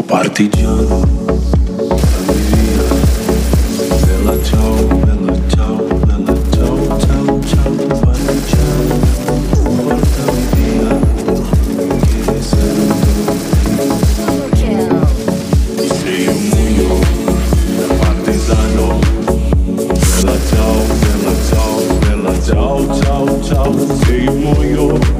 O partigiano da via Bella ciao, bella ciao, bella ciao, ciao, ciao Partigiano, portami via Che sento Sei un mugno partigiano Bella ciao, bella ciao, bella ciao, ciao, ciao Sei un mugno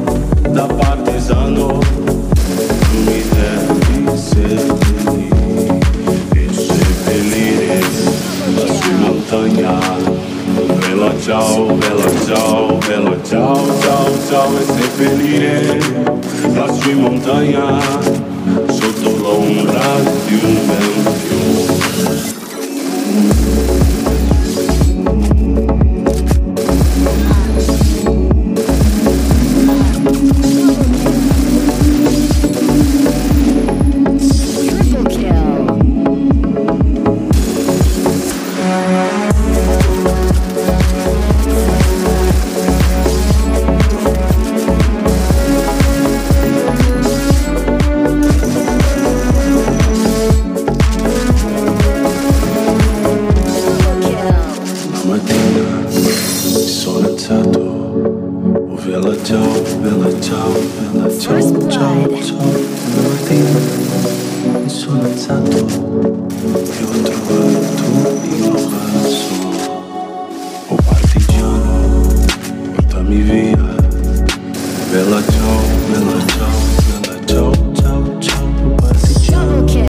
Bella ciao, bella ciao, bella ciao, ciao, ciao E seppellire lassù in montagna Sotto l'ombra di un bel ciao, tu.